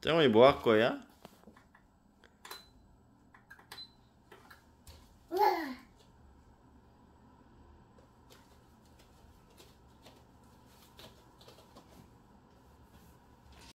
짱원이 뭐 할 거야?